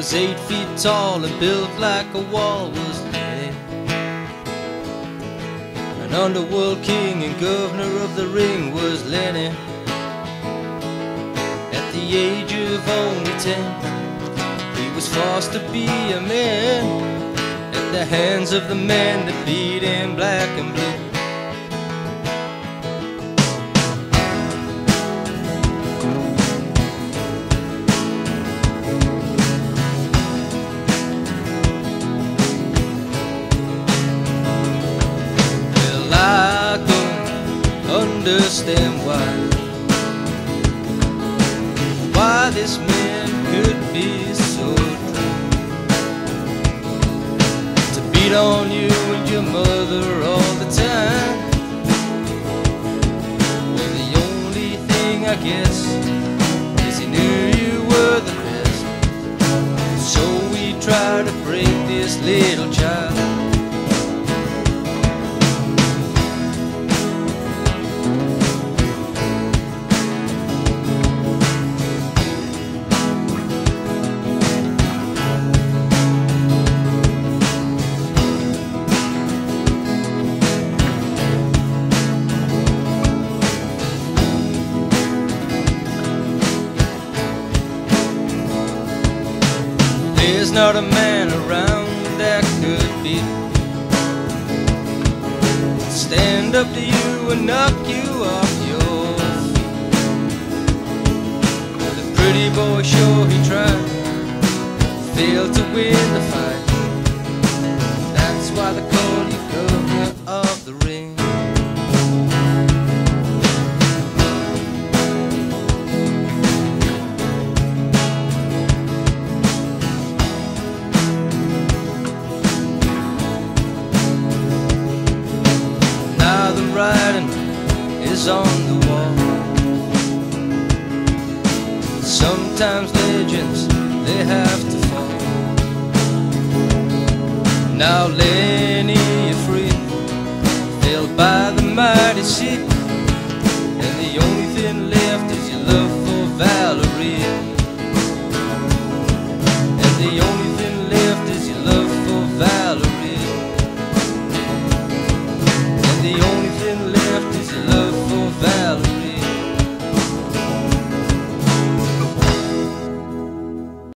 was eight feet tall and built like a wall was Lenny. An underworld king and governor of the ring was Lenny. At the age of only ten, he was forced to be a man at the hands of the man that beat him black and blue. Understand why. Why this man could be so drunk To beat on you and your mother all the time. Well, the only thing I guess Is he knew you were the best. So we tried to break this little child There's not a man around that could beat Stand up to you and knock you off your feet. The pretty boy sure he tried. Failed to win the fight. That's why they call you governor pictures on the wall. Sometimes legends, they have to fall. Now Lenny, you're free, filled by the mighty sea.